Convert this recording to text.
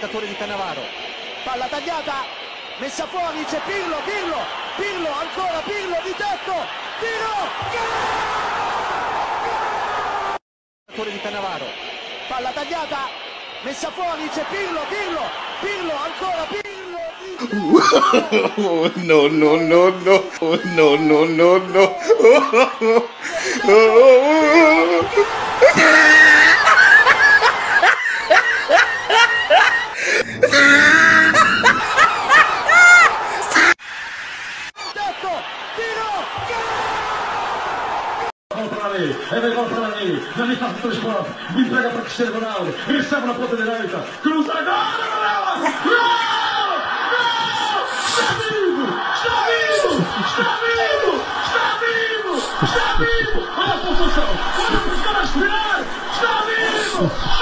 giocatore di Cannavaro. Palla tagliata, messa fuori, c'è Pirlo, Pirlo, Pirlo, ancora Pirlo di tetto, tiro, Giocatore di Cannavaro. Palla tagliata, messa fuori, c'è Pirlo, Pirlo, Pirlo, ancora Pirlo. Oh, no, no, no, no. Oh, no, no, no, no. Oh, oh, oh. tetto, tiro, Contrari, é bem contrari, na minha casa do esporte, me entrega para Cristiano Ronaldo, recebe na ponta direita, cruza agora, Ronaldo! Gol! Gol! Está vivo! Está vivo! Está vivo! Está vivo! Está vivo! Olha a pontuação! Olha para os caras virar! Está vivo!